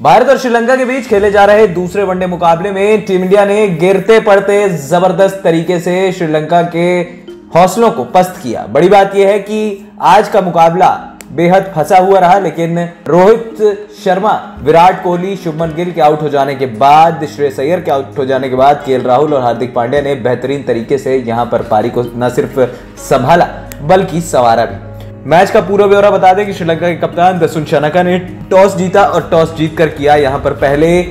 भारत और श्रीलंका के बीच खेले जा रहे दूसरे वनडे मुकाबले में टीम इंडिया ने गिरते पड़ते ज़बरदस्त तरीके से श्रीलंका के हौसलों को पस्त किया। बड़ी बात यह है कि आज का मुकाबला बेहद फंसा हुआ रहा, लेकिन रोहित शर्मा, विराट कोहली, शुभमन गिल के आउट हो जाने के बाद, श्रेयस अय्यर के आउट हो जाने के बाद के राहुल और हार्दिक पांड्या ने बेहतरीन तरीके से यहाँ पर पारी को न सिर्फ़ संभाला, बल्कि सवारा भी। मैच का पूरा ब्यौरा बता दें कि श्रीलंका के कप्तान दसुन शनका ने टॉस जीता और टॉस जीत कर किया। यहाँ पर पहले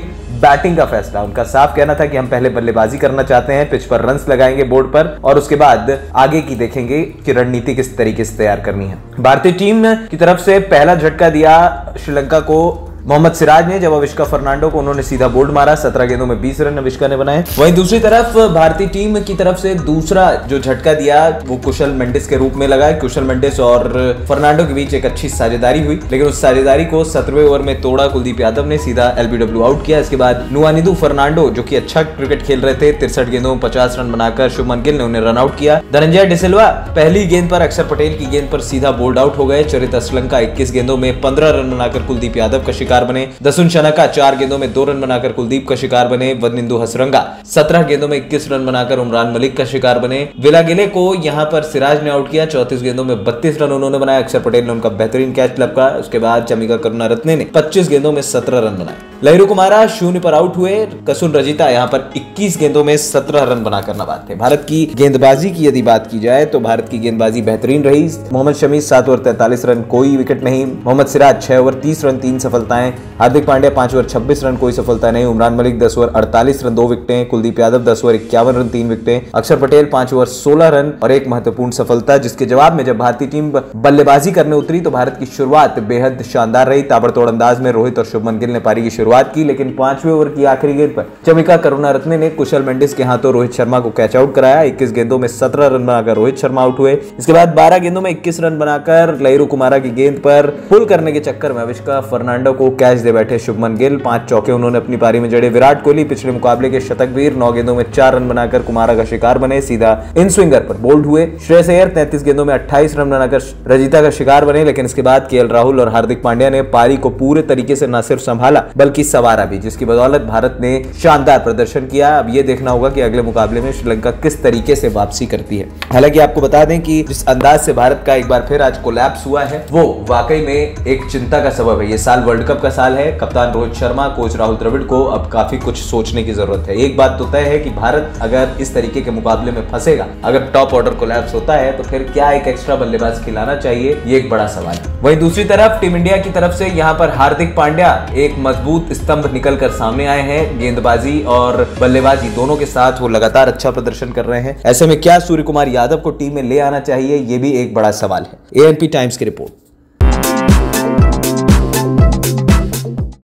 बैटिंग का फैसला। उनका साफ़ कहना था कि हम पहले बल्लेबाजी करना चाहते हैं, पिच पर रन लगाएँगे बोर्ड पर और उसके बाद आगे की देखेंगे कि रणनीति किस तरीके से तैयार करनी है। भारतीय टीम की तरफ़ से पहला झटका दिया श्रीलंका को मोहम्मद सिराज ने, जब अविष्का फर्नांडो को उन्होंने सीधा बोल्ड मारा, सत्रह गेंदों में बीस रन अविष्का ने बनाए। वहीं दूसरी तरफ़, भारतीय टीम की तरफ़ से दूसरा जो झटका दिया, वो कुशल मेंडिस के रूप में लगा। कुशल मेंडिस और फर्नांडो के बीच एक अच्छी साझेदारी हुई, लेकिन उस साझेदारी को सत्रहवें ओवर में तोड़ा कुलदीप यादव ने, सीधा एलबीडब्ल्यू आउट किया। इसके बाद नुआनिदू फर्नांडो, जो की अच्छा क्रिकेट खेल रहे थे, तिरसठ गेंदों में पचास रन बनाकर शुभमन गिल ने उन्हें रन आउट किया। धनंजय डिसिल्वा पहली गेंद पर, अक्षर पटेल की गेंद पर सीधा बोल्ड आउट हो गए। चरित श्रीलंका इक्कीस गेंदों में पंद्रह रन बनाकर कुलदीप यादव का शिकार बने। दसुन शनका चार गेंदों में दो रन बनाकर कुलदीप का शिकार बने वनिंदु हसरंगा। सत्रह गेंदों में इक्कीस रन बनाकर उमरान मलिक का शिकार बने। विला गिले को यहाँ पर सिराज ने आउट किया। चौतीस गेंदों में बत्तीस रन उन्होंने बनाया अक्षर पटेल ने उनका बेहतरीन कैच लपका उसके बाद चमिका करुणा रत्ने ने पच्चीस गेंदों में सत्रह रन बनाए। लहरू कुमारा शून्य पर आउट हुए। कसुन रजिता यहाँ पर 21 गेंदों में 17 रन बनाकर नबाद थे। भारत की गेंदबाजी की यदि बात की जाए तो भारत की गेंदबाजी बेहतरीन रही। मोहम्मद शमी सात ओवर तैतालीस रन, कोई विकेट नहीं। मोहम्मद सिराज छह ओवर तीस रन, तीन सफलताएँ। हार्दिक पांड्या पाँच ओवर, छब्बीस रन, कोई सफलता नहीं। उमरान मलिक दस ओवर, अड़तालीस रन, दो विकेटें। कुलदीप यादव दस ओवर, इक्यावन रन, तीन विकेटें। अक्षर पटेल पाँच ओवर, सोलह रन और एक महत्वपूर्ण सफलता, जिसके जवाब में जब भारतीय टीम बल्लेबाजी करने उतरी तो भारत की शुरुआत बेहद शानदार रही। ताबड़तोड़ अंदाज में रोहित और शुभमन गिल ने पारी की शुरुआत की, लेकिन पाँचवें ओवर की आखिरी गेंद पर चमिका करुणा रत्ने ने कुशल मेंडिस के हाथों रोहित शर्मा को कैच आउट कराया। इक्कीस गेंदों में सत्रह रन बनाकर रोहित शर्मा आउट हुए। इसके बाद बारह गेंदों में इक्कीस रन बनाकर लहरू कुमारा की गेंद पर पुल करने के चक्कर में अविष्का फर्नांडो को कैच दे बैठे शुभमन गिल। पाँच चौके उन्होंने अपनी पारी में जड़े। विराट कोहली पिछले मुकाबले के शतक वीर नौ गेंदों में चार रन बनाकर कुमारा का शिकार बने। सीधा इन स्विंगर पर बोल्ड हुए। श्रेयस अय्यर तैंतीस गेंदों में अट्ठाईस रन बनाकर रजिता का शिकार बने, लेकिन इसके बाद केएल राहुल और हार्दिक पांड्या ने पारी को पूरे तरीके से न सिर्फ़ संभाला, बल्कि सवारा भी, जिसकी बदौलत भारत ने शानदार प्रदर्शन किया। अब ये देखना होगा कि अगले मुकाबले में श्रीलंका किस तरीके से वापसी करती है। हालाँकि आपको बता दें कि जिस अंदाज से भारत का एक बार फिर आज कोलैप्स हुआ है, वो वाकई में एक चिंता का सबब है। ये साल वर्ल्ड कप का साल है। कप्तान रोहित शर्मा, कोच राहुल द्रविड़ को अब काफ़ी कुछ सोचने की ज़रूरत है। एक बात तो तय है कि भारत अगर इस तरीके के मुकाबले में फंसेगा, अगर टॉप ऑर्डर कोलैप्स होता है तो फिर क्या एक एक्स्ट्रा बल्लेबाज खिलाना चाहिए? ये एक बड़ा सवाल है। वहीं दूसरी तरफ़ टीम इंडिया की तरफ़ से यहाँ पर हार्दिक पांड्या एक मज़बूत स्तंभ निकल कर सामने आए हैं। गेंदबाजी और बल्लेबाजी दोनों के साथ वो लगातार अच्छा प्रदर्शन कर रहे हैं। ऐसे में क्या सूर्य कुमार यादव को टीम में ले आना चाहिए, ये भी एक बड़ा सवाल है। एएनपी टाइम्स की रिपोर्ट।